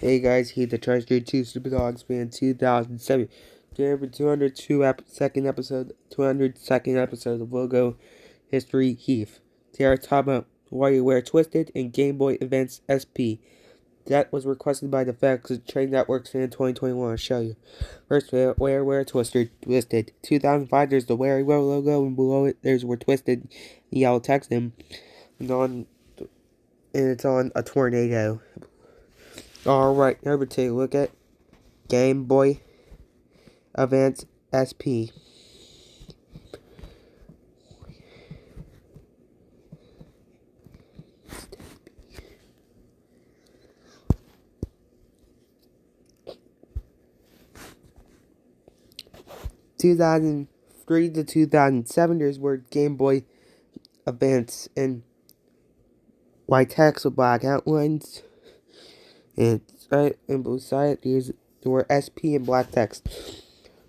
Hey guys, he's the Street 2 Super Dogs fan 2007. Today for 202 ep second episode, 202nd episode of Logo History Heath. Talking about WarioWare Twisted and Game Boy Advance SP. That was requested by the Facts Trade Networks fan 2021. I'll show you. First, WarioWare Twisted. Twisted. 2005, there's the WarioWare logo, and below it, there's where Twisted yellow text, and on, and it's on a tornado. Alright, take a look at Game Boy Advance SP. Two thousand three to two thousand seven, there's where Game Boy Advance and white text with black outlines. And and beside it, there's the word SP in black text.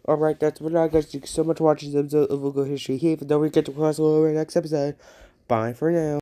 Alright, that's what I guys. Thank you so much for watching this episode of Logo History here. Don't forget to cross over next episode. Bye for now.